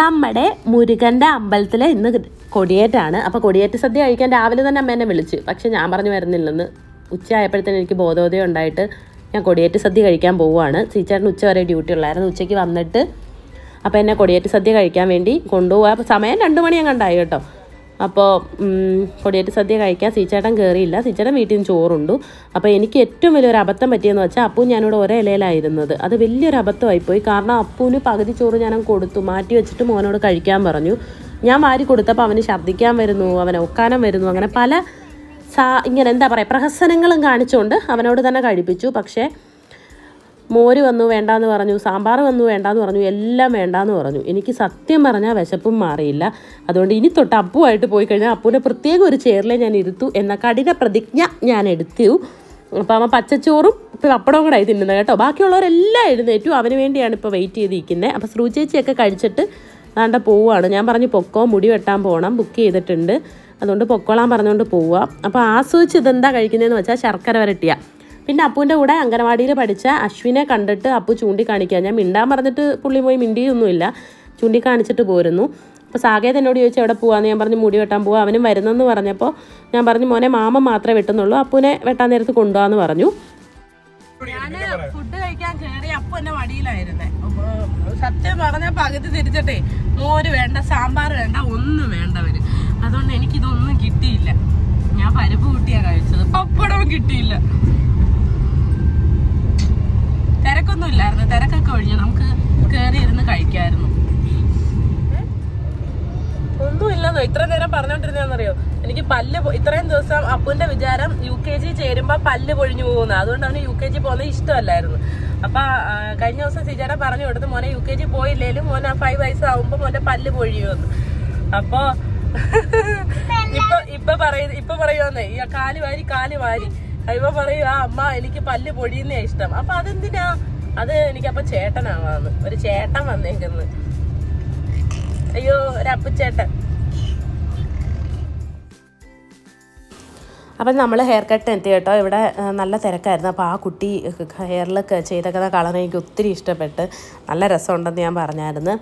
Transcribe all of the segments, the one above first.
നമ്മുടെ മുരുകന്റെ അമ്പലത്തിൽ ഇന്ന് കൊടിയേറ്റാണ്. അപ്പോൾ കൊടിയേറ്റ് സദ്യ കഴിക്കാൻ രാവിലെ തന്നെ അമ്മ എന്നെ വിളിച്ചു. പക്ഷെ ഞാൻ പറഞ്ഞു വരുന്നില്ലെന്ന്. ഉച്ച ആയപ്പോഴത്തേനും എനിക്ക് ബോധോദയം ഉണ്ടായിട്ട് ഞാൻ കൊടിയേറ്റ് സദ്യ കഴിക്കാൻ പോവുകയാണ്. ചീച്ചേട്ടന് ഉച്ച വരെ ഡ്യൂട്ടി ഉള്ളായിരുന്നു. ഉച്ചയ്ക്ക് വന്നിട്ട് അപ്പോൾ എന്നെ കൊടിയേറ്റ് സദ്യ കഴിക്കാൻ വേണ്ടി കൊണ്ടുപോകാം അപ്പോൾ സമയം രണ്ട് മണി കണ്ടായി കേട്ടോ. അപ്പോൾ കൊടിയേറ്റ് സദ്യ കഴിക്കാൻ സീച്ചേട്ടൻ കയറിയില്ല സീച്ചേട്ടൻ വീട്ടിൽ നിന്ന് ചോറുണ്ടു. അപ്പോൾ എനിക്ക് ഏറ്റവും വലിയൊരു അബദ്ധം പറ്റിയെന്ന് വെച്ചാൽ അപ്പു ഞാനിവിടെ ഒരേ ഇലയിലായിരുന്നത്. അത് വലിയൊരു അബദ്ധമായിപ്പോയി. കാരണം അപ്പുവിന് പകുതി ചോറ് ഞാൻ കൊടുത്തു. മാറ്റി വെച്ചിട്ട് മോനോട് കഴിക്കാൻ പറഞ്ഞു. ഞാൻ വാരി കൊടുത്തപ്പോൾ അവന് ഛർദ്ദിക്കാൻ വരുന്നു അവനെ ഒക്കാനം വരുന്നു അങ്ങനെ പല സാ ഇങ്ങനെ എന്താ പറയുക പ്രഹസനങ്ങളും കാണിച്ചുകൊണ്ട് അവനോട് തന്നെ കഴിപ്പിച്ചു. പക്ഷേ മോര് വന്നു വേണ്ടാന്ന് പറഞ്ഞു സാമ്പാർ വന്നു വേണ്ടാന്ന് പറഞ്ഞു എല്ലാം വേണ്ടാന്ന് പറഞ്ഞു. എനിക്ക് സത്യം പറഞ്ഞാൽ വിശപ്പും മാറിയില്ല. അതുകൊണ്ട് ഇനി തൊട്ട് അപ്പുമായിട്ട് പോയി കഴിഞ്ഞാൽ അപ്പുവിനെ പ്രത്യേക ഒരു ചെയറിലെ ഞാൻ ഇരുത്തു എന്ന കഠിന പ്രതിജ്ഞ ഞാൻ എടുത്തു. അപ്പോൾ അവൻ പച്ചച്ചോറും പപ്പടവും കൂടെ ആയി തിന്നുന്നത് കേട്ടോ. ബാക്കിയുള്ളവരെല്ലാം എഴുന്നേറ്റു. അവന് വേണ്ടിയാണ് ഇപ്പോൾ വെയിറ്റ് ചെയ്തിരിക്കുന്നത് അപ്പോൾ ശ്രു ചേച്ചിയൊക്കെ കഴിച്ചിട്ട് നാണ്ട പോവുകയാണ് ഞാൻ പറഞ്ഞു പൊക്കോ മുടി വെട്ടാൻ പോകണം ബുക്ക് ചെയ്തിട്ടുണ്ട്. അതുകൊണ്ട് പൊക്കോളാൻ പറഞ്ഞുകൊണ്ട് പോവുക അപ്പോൾ ആസ്വദിച്ച് ഇതെന്താ കഴിക്കുന്നതെന്ന് വെച്ചാൽ ശർക്കര വരട്ടിയ. പിന്നെ അപ്പുവിന്റെ കൂടെ അംഗനവാടിയിൽ പഠിച്ച അശ്വിനെ കണ്ടിട്ട് അപ്പു ചൂണ്ടിക്കാണിക്കുക. ഞാൻ മിണ്ടാൻ പറഞ്ഞിട്ട് പുള്ളി പോയി മിണ്ടിയൊന്നുമില്ല. ചൂണ്ടിക്കാണിച്ചിട്ട് പോരുന്നു. അപ്പോൾ സാകേത് എന്നോട് ചോദിച്ചു എവിടെ പോവാന്ന്? ഞാൻ പറഞ്ഞു മുടി വെട്ടാൻ പോവാ. അവനും വരുന്നെന്ന് പറഞ്ഞപ്പോൾ ഞാൻ പറഞ്ഞു മോനെ മാമ മാത്രമേ വെട്ടുന്നുള്ളൂ. അപ്പുവിനെ വെട്ടാൻ നേരത്ത് കൊണ്ടുപോകാന്ന് പറഞ്ഞു. ഞാൻ ഫുഡ് കഴിക്കാൻ കയറി അപ്പൊ എന്നെ മടിയിലായിരുന്നേ. സത്യം പറഞ്ഞ പകുതി തിരിച്ചിട്ടേ മോര് വേണ്ട സാമ്പാർ വേണ്ട ഒന്നും വേണ്ടവര് അതുകൊണ്ട് എനിക്കിതൊന്നും കിട്ടിയില്ല. ഞാൻ പരിപ്പ് കൂട്ടിയാ കഴിച്ചത്. പപ്പടവും കിട്ടിയില്ല. തിരക്കൊന്നും ഇല്ലായിരുന്നു തിരക്കൊക്കെ ഒഴിഞ്ഞു നമുക്ക് കേറി ഇരുന്ന് കഴിക്കായിരുന്നു. ഒന്നുമില്ലെന്നോ? ഇത്ര നേരം പറഞ്ഞോണ്ടിരുന്നറിയോ എനിക്ക് പല്ല് ഇത്രയും ദിവസം അപ്പുവിന്റെ വിചാരം യു കെ ജി ചേരുമ്പോ പല്ല് പൊഴിഞ്ഞു പോകുന്നു അതുകൊണ്ട് അവന് യു കെ ജി പോകുന്നത് ഇഷ്ടമല്ലായിരുന്നു. അപ്പൊ കഴിഞ്ഞ ദിവസം സിജാന പറഞ്ഞു കൊടുത്ത് മോനെ യു കെ ജി പോയില്ലേലും മോനെ ഫൈവ് വയസ്സാവുമ്പോ മോന്റെ പല്ല് പൊഴിയുമെന്ന്. അപ്പൊ ഇപ്പൊ ഇപ്പൊ പറയുന്ന ഇപ്പൊ പറയുമെന്നേ ഈ കാൽ വാരി കാൽ വാരി. ഇപ്പൊ പറയൂ ആ അമ്മ എനിക്ക് പല്ല് പൊഴിയുന്നേ ഇഷ്ടം. അപ്പൊ അതെന്തിനാ? അത് എനിക്കപ്പൊ ചേട്ടനാവാന്ന്. ഒരു ചേട്ടൻ വന്നേക്കുന്നു. അയ്യോ ഒരപ്പുച്ചേട്ടൻ അപ്പം നമ്മൾ ഹെയർ കട്ട് എത്തി കേട്ടോ. ഇവിടെ നല്ല തിരക്കായിരുന്നു. അപ്പോൾ ആ കുട്ടി ഹെയറിൽ ചെയ്തേക്കുന്ന കളർ എനിക്ക് ഒത്തിരി ഇഷ്ടപ്പെട്ട് നല്ല രസമുണ്ടെന്ന് ഞാൻ പറഞ്ഞായിരുന്നു.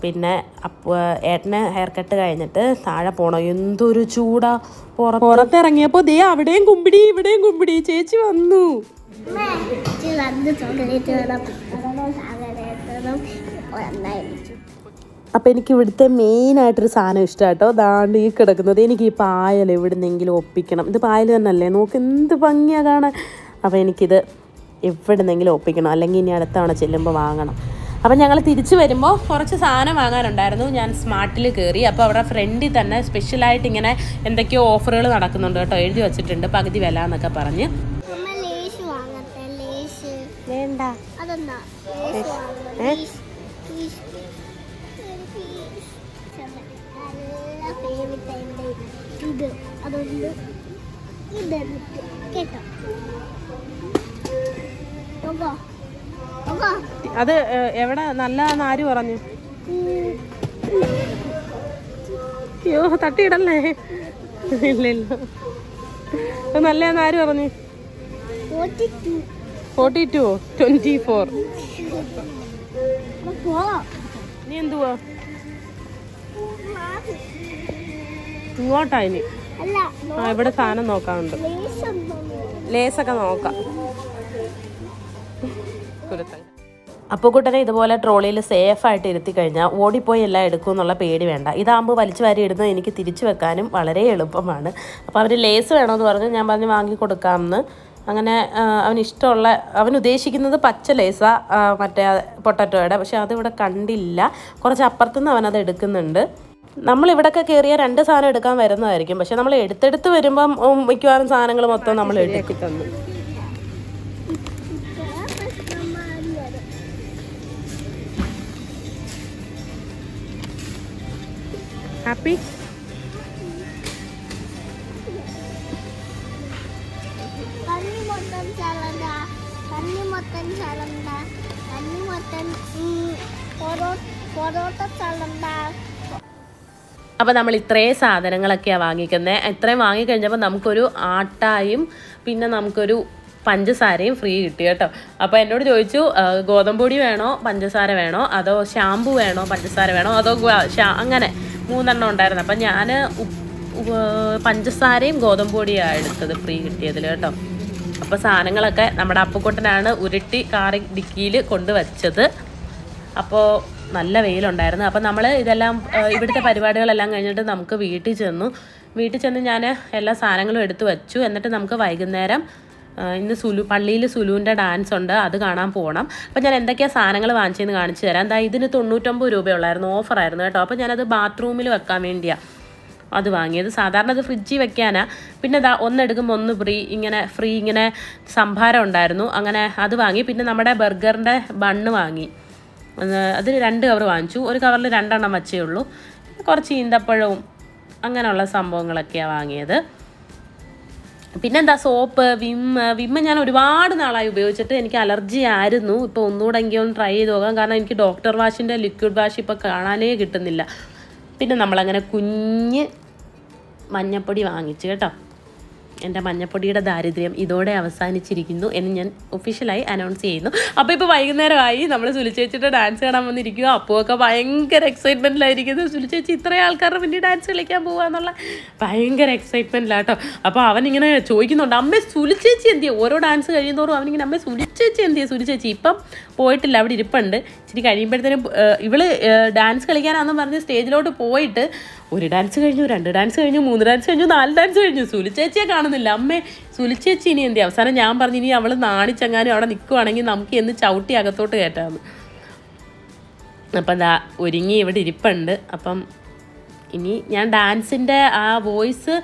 പിന്നെ അപ്പോൾ ഏട്ടന് ഹെയർ കട്ട് കഴിഞ്ഞിട്ട് താഴെ പോകണം എന്തൊരു ചൂടാ. പുറത്ത് പുറത്തിറങ്ങിയപ്പോൾ ദേ അവിടെയും കുമ്പിടി ഇവിടെയും കുമ്പിടി. ചേച്ചി വന്നു. അപ്പം എനിക്ക് ഇവിടുത്തെ മെയിനായിട്ടൊരു സാധനം ഇഷ്ടം കേട്ടോ ദാണ്ട് ഈ കിടക്കുന്നത്. എനിക്ക് ഈ പായൽ എവിടുന്നെങ്കിലും ഒപ്പിക്കണം. ഇത് പായൽ തന്നെയല്ലേ? നോക്ക് എന്ത് ഭംഗിയാണ് കാണാൻ. അപ്പോൾ എനിക്കിത് എവിടുന്നെങ്കിലും ഒപ്പിക്കണം. അല്ലെങ്കിൽ ഇനി അടുത്തവണ ചെല്ലുമ്പോൾ വാങ്ങണം. അപ്പം ഞങ്ങൾ തിരിച്ചു വരുമ്പോൾ കുറച്ച് സാധനം വാങ്ങാനുണ്ടായിരുന്നു. ഞാൻ സ്മാർട്ടിൽ കയറി അപ്പോൾ അവിടെ ഫ്രണ്ടിൽ തന്നെ സ്പെഷ്യലായിട്ട് ഇങ്ങനെ എന്തൊക്കെയോ ഓഫറുകൾ നടക്കുന്നുണ്ട് കേട്ടോ. എഴുതി വെച്ചിട്ടുണ്ട്. പകുതി വില എന്നൊക്കെ പറഞ്ഞ്. വേണ്ട. ഇത്. ഇതെടുത്ത് കേട്ടോ? നോക്കോ. അത് എവിടെ? നല്ല ആര് പറഞ്ഞു? അയ്യോ തട്ടിയിടല്ലേ? ഇല്ല ഇല്ല അത് നല്ല ആര് പറഞ്ഞു? Forty to. ട്വന്റി ഫോർ നീ എന്തുവാ? ഇങ്ങോട്ടാ ഇനി. ആ ഇവിടെ സാധനം നോക്കാനുണ്ട്. ലേസൊക്കെ നോക്കാം. കുരുത്തൻ അപ്പോൾ കൂട്ടരെ ഇതുപോലെ ട്രോളിയിൽ സേഫ് ആയിട്ട് ഇരുത്തി കഴിഞ്ഞാൽ ഓടിപ്പോയി എല്ലാം എടുക്കും എന്നുള്ള പേടി വേണ്ട. ഇതാകുമ്പോൾ വലിച്ചു വാരി ഇടുന്നത് എനിക്ക് തിരിച്ചു വെക്കാനും വളരെ എളുപ്പമാണ്. അപ്പോൾ അവർ ലേസ് വേണമെന്ന് പറഞ്ഞു ഞാൻ പറഞ്ഞ് വാങ്ങി കൊടുക്കാമെന്ന്. അങ്ങനെ അവന് ഇഷ്ടമുള്ള അവൻ ഉദ്ദേശിക്കുന്നത് പച്ച ലേസ മറ്റേ പൊട്ടറ്റോയുടെ പക്ഷെ അതിവിടെ കണ്ടില്ല. കുറച്ച് അപ്പുറത്തുനിന്ന് അവനത് എടുക്കുന്നുണ്ട്. നമ്മൾ ഇവിടൊക്കെ കയറിയ രണ്ട് സാധനം എടുക്കാൻ വരുന്നതായിരിക്കും. പക്ഷെ നമ്മൾ എടുത്തെടുത്ത് വരുമ്പം മിക്കവാറും സാധനങ്ങൾ മൊത്തം നമ്മൾ എടുക്കും. കണ്ണി മൊത്തം ചലണ്ട കണ്ണി മൊത്തം ചലണ്ട കണ്ണി മൊത്തം ഉം, പൊറോ- പൊറോട്ട ചലണ്ട അപ്പോൾ നമ്മൾ ഇത്രയും സാധനങ്ങളൊക്കെയാണ് വാങ്ങിക്കുന്നത് ഇത്രയും വാങ്ങിക്കഴിഞ്ഞപ്പോൾ നമുക്കൊരു ആട്ടായും പിന്നെ നമുക്കൊരു പഞ്ചസാരയും ഫ്രീ കിട്ടി കേട്ടോ. അപ്പോൾ എന്നോട് ചോദിച്ചു ഗോതമ്പൊടി വേണോ പഞ്ചസാര വേണോ അതോ ഷാമ്പു വേണോ പഞ്ചസാര വേണോ അതോ അങ്ങനെ. മൂന്നെണ്ണം ഉണ്ടായിരുന്നു. അപ്പം ഞാൻ പഞ്ചസാരയും ഗോതമ്പ് പൊടിയാണ് എടുത്തത് ഫ്രീ കിട്ടിയതിൽ കേട്ടോ. അപ്പോൾ സാധനങ്ങളൊക്കെ നമ്മുടെ അപ്പുക്കുട്ടനാണ് ഉരുട്ടി കാറി ഡിക്കിയിൽ കൊണ്ടുവച്ചത്. അപ്പോൾ നല്ല വെയിലുണ്ടായിരുന്നു. അപ്പോൾ നമ്മൾ ഇതെല്ലാം ഇവിടുത്തെ പരിപാടികളെല്ലാം കഴിഞ്ഞിട്ട് നമുക്ക് വീട്ടിൽ ചെന്നു. വീട്ടിൽ ചെന്ന് ഞാൻ എല്ലാ സാധനങ്ങളും എടുത്തു വച്ചു. എന്നിട്ട് നമുക്ക് വൈകുന്നേരം ഇന്ന് സുലു പള്ളിയിൽ സുലുവിന്റെ ഡാൻസ് ഉണ്ട് അത് കാണാൻ പോകണം അപ്പോൾ ഞാൻ എന്തൊക്കെയാണ് സാധനങ്ങൾ വാങ്ങിച്ചതെന്ന് കാണിച്ചു തരാം. എന്താ ഇതിന് തൊണ്ണൂറ്റൊമ്പത് രൂപയുള്ളായിരുന്നു ഓഫറായിരുന്നു കേട്ടോ. അപ്പോൾ ഞാനത് ബാത്റൂമിൽ വെക്കാൻ വേണ്ടിയാണ് അത് വാങ്ങിയത്. സാധാരണ അത് ഫ്രിഡ്ജിൽ വെക്കാനാ. പിന്നെ ദാ ഒന്നെടുക്കുമ്പോൾ ഒന്ന് ഫ്രീ ഇങ്ങനെ ഫ്രീ ഇങ്ങനെ സംഭാരം ഉണ്ടായിരുന്നു. അങ്ങനെ അത് വാങ്ങി. പിന്നെ നമ്മുടെ ബർഗറിന്റെ ബണ്ണ് വാങ്ങി. അത് അതിന് രണ്ട് കവർ വാങ്ങിച്ചു. ഒരു കവറിൽ രണ്ടെണ്ണം വച്ചേ ഉള്ളൂ. കുറച്ച് ഈന്തപ്പഴവും അങ്ങനെയുള്ള സംഭവങ്ങളൊക്കെയാണ് വാങ്ങിയത്. പിന്നെന്താ സോപ്പ് വിമ്മ് വിമ്മ് ഞാൻ ഒരുപാട് നാളായി ഉപയോഗിച്ചിട്ട് എനിക്ക് അലർജി ആയിരുന്നു. ഇപ്പോൾ ഒന്നുകൂടെ എങ്കിലും ട്രൈ ചെയ്ത് നോക്കാം. കാരണം എനിക്ക് ഡോക്ടർ വാഷിന്റെ ലിക്വിഡ് വാഷ് ഇപ്പോൾ കാണാനേ കിട്ടുന്നില്ല. പിന്നെ നമ്മളങ്ങനെ കുഞ്ഞ് മഞ്ഞപ്പൊടി വാങ്ങിച്ചു കേട്ടോ. എന്റെ മഞ്ഞപ്പൊടിയുടെ ദാരിദ്ര്യം ഇതോടെ അവസാനിച്ചിരിക്കുന്നു എന്ന് ഞാൻ ഒഫീഷ്യലായി അനൗൺസ് ചെയ്യുന്നു. അപ്പോൾ ഇപ്പോൾ വൈകുന്നേരമായി നമ്മൾ സുലിച്ചേച്ചിയുടെ ഡാൻസ് കാണാൻ വന്നിരിക്കുക അപ്പോഴൊക്കെ ഭയങ്കര എക്സൈറ്റ്മെന്റിലായിരിക്കുന്നു സുലിച്ചേച്ചി ഇത്രയും ആൾക്കാരുടെ മുന്നിൽ ഡാൻസ് കളിക്കാൻ പോകാന്നുള്ള ഭയങ്കര എക്സൈറ്റ്മെന്റിലാട്ടോ അപ്പോൾ അവനിങ്ങനെ ചോദിക്കുന്നുണ്ട് അമ്മേ സുലിച്ചേച്ചി എന്തിയാ? ഓരോ ഡാൻസ് കഴിയുന്നതോറും അവനിങ്ങനെ അമ്മേ സുലിച്ചേച്ചി എന്തിയാ? സുലിച്ചേച്ചി ഇപ്പം പോയിട്ടില്ല അവിടെ ഇരിപ്പുണ്ട്. ഇച്ചിരി കഴിയുമ്പോഴത്തേനും ഇവൾ ഡാൻസ് കളിക്കാനാണെന്ന് പറഞ്ഞ് സ്റ്റേജിലോട്ട് പോയിട്ട് ഒരു ഡാൻസ് കഴിഞ്ഞു രണ്ട് ഡാൻസ് കഴിഞ്ഞു മൂന്ന് ഡാൻസ് കഴിഞ്ഞു നാല് ഡാൻസ് കഴിഞ്ഞു. സുലിച്ചേച്ചിയെ കാണുന്നില്ല. അമ്മേ സുലിച്ചേച്ചി ഇനി എന്തി അവസാനം ഞാൻ പറഞ്ഞു ഇനി അവൾ നാണിച്ചങ്ങാനും അവിടെ നിൽക്കുവാണെങ്കിൽ നമുക്ക് എന്ന് ചവിട്ടി അകത്തോട്ട് കയറ്റാമെന്ന്. അപ്പം ദാ ഒരുങ്ങി ഇവിടെ ഇരിപ്പുണ്ട്. അപ്പം ഇനി ഞാൻ ഡാൻസിന്റെ ആ വോയിസ്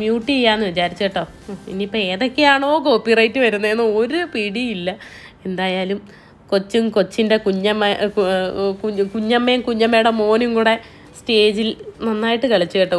മ്യൂട്ട് ചെയ്യാമെന്ന് വിചാരിച്ചു കേട്ടോ. ഇനിയിപ്പോൾ ഏതൊക്കെയാണോ കോപ്പിറൈറ്റ് വരുന്നതെന്ന് ഒരു പിടിയില്ല. എന്തായാലും കൊച്ചും കൊച്ചിന്റെ കുഞ്ഞമ്മ കുഞ്ഞമ്മയും കുഞ്ഞമ്മയുടെ മോനും കൂടെ സ്റ്റേജിൽ നന്നായിട്ട് കളിച്ചു കേട്ടോ.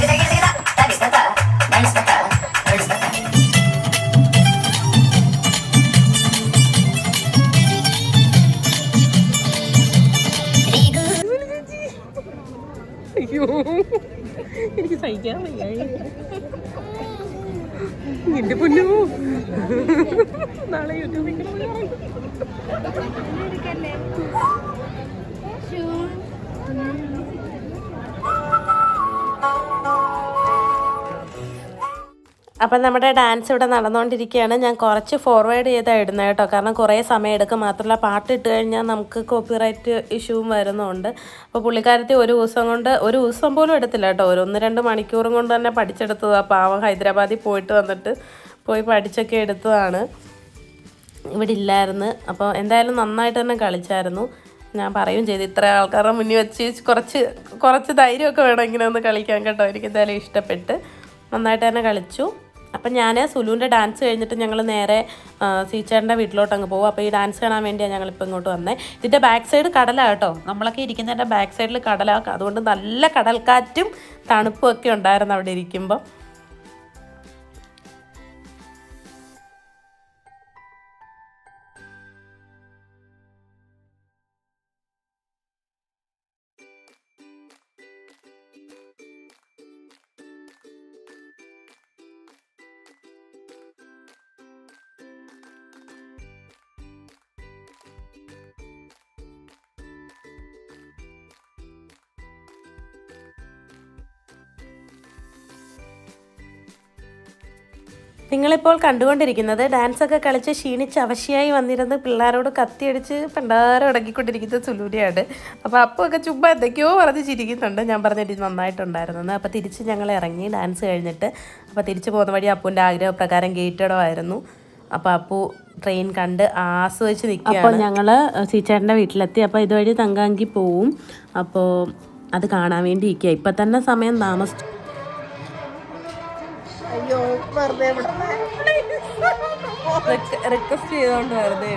അപ്പം നമ്മുടെ ഡാൻസ് ഇവിടെ നടന്നുകൊണ്ടിരിക്കുകയാണ്. ഞാൻ കുറച്ച് ഫോർവേഡ് ചെയ്തായിരുന്നു കേട്ടോ. കാരണം കുറേ സമയം എടുക്കും. മാത്രമല്ല പാട്ട് ഇട്ട് കഴിഞ്ഞാൽ നമുക്ക് കോപ്പിറൈറ്റ് ഇഷ്യൂവും വരുന്നുണ്ട്. അപ്പോൾ പുള്ളിക്കാരത്തി ഒരു ദിവസം കൊണ്ട് ഒരു ദിവസം പോലും എടുത്തില്ല കേട്ടോ. ഒരു ഒന്ന് രണ്ട് മണിക്കൂറും കൊണ്ട് തന്നെ പഠിച്ചെടുത്തതാണ് പാവം ഹൈദരാബാദിൽ പോയിട്ട് വന്നിട്ട് പോയി പഠിച്ചൊക്കെ എടുത്തതാണ്. ഇവിടെ ഇല്ലായിരുന്നു. അപ്പോൾ എന്തായാലും നന്നായിട്ട് തന്നെ കളിച്ചായിരുന്നു. ഞാൻ പറയും ചെയ്തു ഇത്ര ആൾക്കാരുടെ മുന്നിൽ വെച്ച് കുറച്ച് കുറച്ച് ധൈര്യമൊക്കെ വേണം ഇങ്ങനെ ഒന്ന് കളിക്കാൻ കേട്ടോ. എനിക്ക് എന്തായാലും ഇഷ്ടപ്പെട്ട് നന്നായിട്ട് തന്നെ കളിച്ചു. അപ്പം ഞാൻ സുലുവിന്റെ ഡാൻസ് കഴിഞ്ഞിട്ട് ഞങ്ങൾ നേരെ സീച്ചേട്ടന്റെ വീട്ടിലോട്ട് അങ്ങ് പോകും അപ്പോൾ ഈ ഡാൻസ് കാണാൻ വേണ്ടിയാണ് ഞങ്ങളിപ്പോൾ ഇങ്ങോട്ട് വന്നത് ഇതിന്റെ ബാക്ക് സൈഡ് കടലാണ് കേട്ടോ. നമ്മളൊക്കെ ഇരിക്കുന്നതിന്റെ ബാക്ക് സൈഡിൽ കടലാണ് അതുകൊണ്ട് നല്ല കടൽക്കാറ്റും തണുപ്പും ഒക്കെ ഉണ്ടായിരുന്നു അവിടെ ഇരിക്കുമ്പോൾ നിങ്ങളിപ്പോൾ കണ്ടുകൊണ്ടിരിക്കുന്നത് ഡാൻസൊക്കെ കളിച്ച് ക്ഷീണിച്ച് അവശയായി വന്നിരുന്ന് പിള്ളേരോട് കത്തിയടിച്ച് പണ്ടാരം അടക്കിക്കൊണ്ടിരിക്കുന്ന സുലൂരിയാണ് അപ്പോൾ ഒക്കെ ചുമ്മാ എന്തൊക്കെയോ പറഞ്ഞ് ചിരിക്കുന്നുണ്ട്. ഞാൻ പറഞ്ഞിട്ട് നന്നായിട്ടുണ്ടായിരുന്നെന്ന് അപ്പോൾ തിരിച്ച് ഞങ്ങൾ ഇറങ്ങി ഡാൻസ് കഴിഞ്ഞിട്ട് അപ്പോൾ തിരിച്ച് പോകുന്ന വഴി അപ്പൂന്റെ ആഗ്രഹപ്രകാരം ഗേറ്റടമായിരുന്നു അപ്പോൾ അപ്പു ട്രെയിൻ കണ്ട് ആസ്വദിച്ച് നിൽക്കുക അപ്പോൾ ഞങ്ങൾ സീച്ചേട്ടന്റെ വീട്ടിലെത്തി. അപ്പോൾ ഇതുവഴി തങ്കാങ്കി പോവും. അപ്പോൾ അത് കാണാൻ വേണ്ടി ഇരിക്കുക ഇപ്പം തന്നെ സമയം താമസിച്ചു. അയ്യോ വെറുതെ റിക്വസ്റ്റ് ചെയ്തോണ്ട് വെറുതെ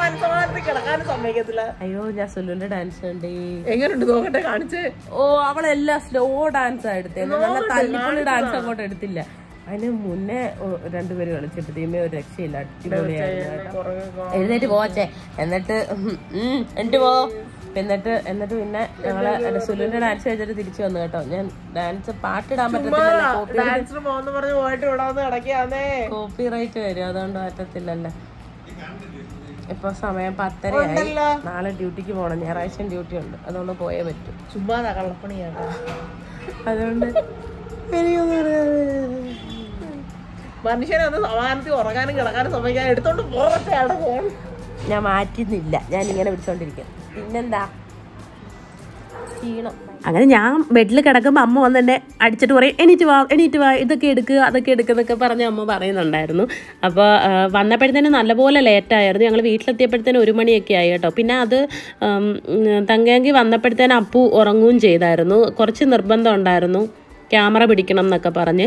മനസ്സമാനത്തിൽ സമ്മതിക്കത്തില്ല. അയ്യോ ഞാൻ സുല്ലുന്റെ ഡാൻസ് കണ്ടേ. എങ്ങനെയുണ്ട് നോക്കട്ടെ കാണിച്ച്. ഓ അവളെല്ലാം സ്ലോ ഡാൻസ് എടുത്തേ നല്ല തല്ലിപ്പൊളി ഡാൻസ് അങ്ങോട്ട് എടുത്തില്ല. അതിന് മുന്നേ രണ്ടുപേര് കളിച്ചിട്ട് തീമേ ഒരു രക്ഷയില്ല. അടിപൊളിയായിരുന്നു. എഴുന്നേറ്റ് പോച്ചേ എന്നിട്ട് എന്നിട്ട് പോ. എന്നിട്ട് എന്നിട്ട് പിന്നെ ഞങ്ങൾ സുലുവിന്റെ ഡാൻസ് കഴിച്ചിട്ട് തിരിച്ചു വന്നു കേട്ടോ. ഞാൻ ഡാൻസ് പാട്ടിടാൻ പറ്റത്തില്ല കോപ്പി റൈറ്റ് വരും. അതുകൊണ്ട് പറ്റത്തില്ലല്ലോ. ഇപ്പൊ സമയം പത്തരയായി. നാളെ ഡ്യൂട്ടിക്ക് പോകണം ഞായറാഴ്ച ഡ്യൂട്ടി ഉണ്ട്. അതുകൊണ്ട് പോയേ പറ്റൂ. ചുമ്മാ കള്ളപ്പണിയാണ് അതുകൊണ്ട് മനുഷ്യനെ ഒന്ന് സമാനത്തിൽ ഉറങ്ങാനും കിടക്കാനും സമയം എടുത്തോണ്ട് പോകട്ടെ അവിടെ ഫോൺ ഞാൻ മാറ്റുന്നില്ല. ഞാൻ ഇങ്ങനെ പിടിച്ചോണ്ടിരിക്കും പിന്നെന്താ അങ്ങനെ ഞാൻ ബെഡിൽ കിടക്കുമ്പോൾ അമ്മ വന്ന് എന്നെ അടിച്ചിട്ട് പറയും എണീറ്റ് വാ എണീറ്റ് വാ ഇതൊക്കെ എടുക്കുക അതൊക്കെ എടുക്കുന്നൊക്കെ പറഞ്ഞ് അമ്മ പറയുന്നുണ്ടായിരുന്നു. അപ്പോൾ വന്നപ്പോഴത്തേനും നല്ലപോലെ ലേറ്റായിരുന്നു ഞങ്ങൾ വീട്ടിലെത്തിയപ്പോഴത്തേനും ഒരു മണിയൊക്കെ ആയി കേട്ടോ. പിന്നെ അത് തങ്കയങ്കി വന്നപ്പോഴത്തേനും അപ്പു ഉറങ്ങുകയും ചെയ്തായിരുന്നു. കുറച്ച് നിർബന്ധം ഉണ്ടായിരുന്നു. ക്യാമറ പിടിക്കണം എന്നൊക്കെ പറഞ്ഞ്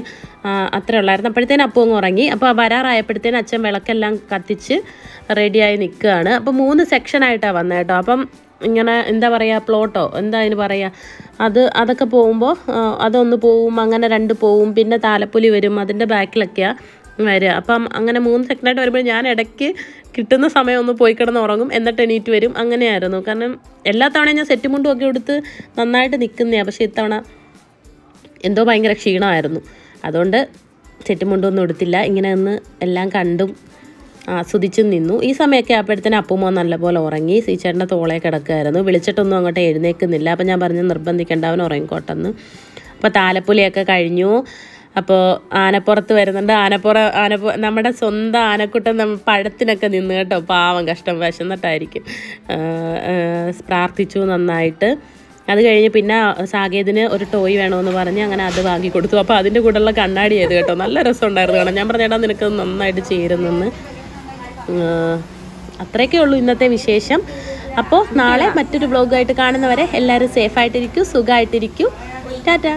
അത്രേ ഉള്ളായിരുന്നു. അപ്പോഴത്തേനും അപ്പം അങ്ങ് ഉറങ്ങി. അപ്പോൾ വരാറായപ്പോഴത്തേനും അച്ഛൻ വിളക്കെല്ലാം കത്തിച്ച് റെഡിയായി നിൽക്കുകയാണ്. അപ്പോൾ മൂന്ന് സെക്ഷനായിട്ടാണ് വന്നത് കേട്ടോ. അപ്പം ഇങ്ങനെ എന്താ പറയുക പ്ലോട്ടോ എന്താ അതിന് പറയുക അത് അതൊക്കെ പോകുമ്പോൾ അതൊന്ന് പോവും അങ്ങനെ രണ്ട് പോവും പിന്നെ താലപ്പൊലി വരും അതിന്റെ ബാക്കിലൊക്കെയാണ് വരിക അപ്പം അങ്ങനെ മൂന്ന് സെക്കൻഡായിട്ട് വരുമ്പോൾ ഞാൻ ഇടയ്ക്ക് കിട്ടുന്ന സമയം ഒന്ന് പോയി കിടന്ന് ഉറങ്ങും എന്നിട്ട് എണീറ്റ് വരും. അങ്ങനെയായിരുന്നു. കാരണം എല്ലാ തവണയും ഞാൻ സെറ്റ് മുണ്ടും ഒക്കെ എടുത്ത് നന്നായിട്ട് നിൽക്കുന്നതാണ് പക്ഷേ ഇത്തവണ എന്തോ ഭയങ്കര ക്ഷീണമായിരുന്നു. അതുകൊണ്ട് ചെറ്റുമുണ്ടൊന്നും എടുത്തില്ല. ഇങ്ങനെ ഒന്ന് എല്ലാം കണ്ടും ആസ്വദിച്ചും നിന്നു. ഈ സമയമൊക്കെ അപ്പോഴത്തേന് അപ്പുമോ നല്ലപോലെ ഉറങ്ങി. സീച്ചേട്ടന്റെ തോളെ കിടക്കുമായിരുന്നു വിളിച്ചിട്ടൊന്നും അങ്ങോട്ട് എഴുന്നേൽക്കുന്നില്ല. അപ്പം ഞാൻ പറഞ്ഞു നിർബന്ധിക്കേണ്ട അവൻ ഉറങ്ങിക്കോട്ടെന്ന്. അപ്പോൾ താലപ്പൊലിയൊക്കെ കഴിഞ്ഞു. അപ്പോൾ ആനപ്പുറത്ത് വരുന്നുണ്ട്. ആനപ്പുറ ആനപ്പു നമ്മുടെ സ്വന്തം ആനക്കുട്ടൻ നമ്മൾ പഴത്തിനൊക്കെ നിന്ന് കേട്ടോ. പാവം കഷ്ടം വിശന്നിട്ടായിരിക്കും. പ്രാർത്ഥിച്ചു നന്നായിട്ട്. അത് കഴിഞ്ഞ് പിന്നെ സാകേതിന് ഒരു ടോയ് വേണമെന്ന് പറഞ്ഞ് അങ്ങനെ അത് വാങ്ങി കൊടുത്തു. അപ്പോൾ അതിന്റെ കൂടെയുള്ള കണ്ണാടി ചെയ്ത് കേട്ടോ. നല്ല രസമുണ്ടായിരുന്നു കാണാൻ. ഞാൻ പറഞ്ഞേട്ടാ നിനക്ക് നന്നായിട്ട് ചേരുന്നെന്ന്. അത്രയൊക്കെ ഉള്ളൂ ഇന്നത്തെ വിശേഷം. അപ്പോൾ നാളെ മറ്റൊരു ബ്ലോഗായിട്ട് കാണുന്നവരെ എല്ലാവരും സേഫായിട്ടിരിക്കൂ സുഖമായിട്ടിരിക്കൂ ടാറ്റ.